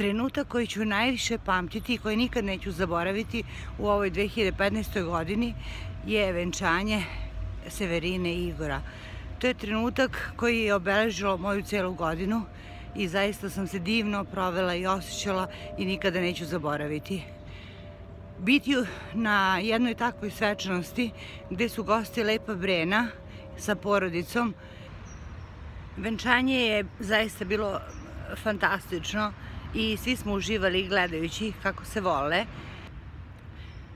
trenutak koji ću najviše pamtiti i koji nikad neću zaboraviti u ovoj 2015. godini je venčanje Severine i Igora. To je trenutak koji je obeležilo moju celu godinu i zaista sam se divno provela i osjećala i nikada neću zaboraviti. Biti na jednoj takvoj svečanosti gde su gosti Lepa Brena sa porodicom, venčanje je zaista bilo fantastično i svi smo uživali gledajući kako se vole.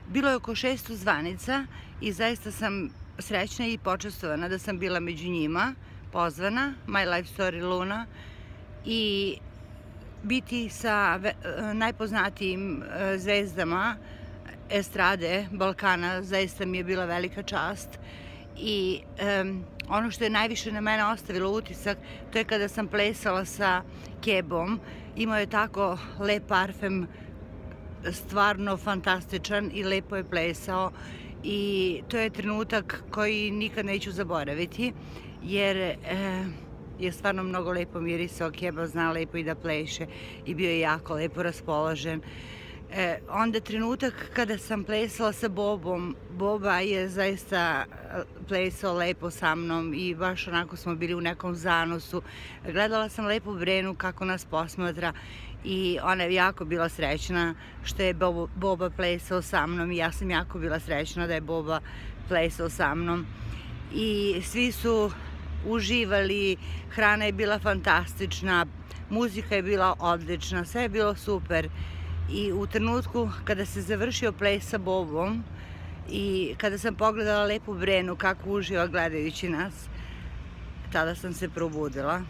Bilo je oko 600 zvanica i zaista sam srećna i počestovana da sam bila među njima, pozvana, My Life Story Luna, i biti sa najpoznatijim e, zvezdama estrade Balkana zaista mi je bila velika čast i ono što je najviše na mene ostavilo utisak to je kada sam plesala sa Kebom imao je tako lep parfem stvarno fantastičan i lepo je plesao i to je trenutak koji nikad neću zaboraviti jer e, je stvarno mnogo lepo mirisao, Keba zna lepo i da pleše i bio je jako lepo raspoložen. E, onda trenutak kada sam plesala sa Bobom, Boba je zaista e, plesao lepo sa mnom i baš onako smo bili u nekom zanosu. Gledala sam lepo Brenu kako nas posmatra i ona je jako bila srećna što je Boba plesao sa mnom i ja sam jako bila srećna da je Boba plesao sa mnom. I svi su uživali, hrana je bila fantastična, muzika je bila odlična, sve je bilo super. I u trenutku kada se završio ples sa Bobom i kada sam pogledala lepu Brenu kako uživa gledajući nas, tada sam se probudila.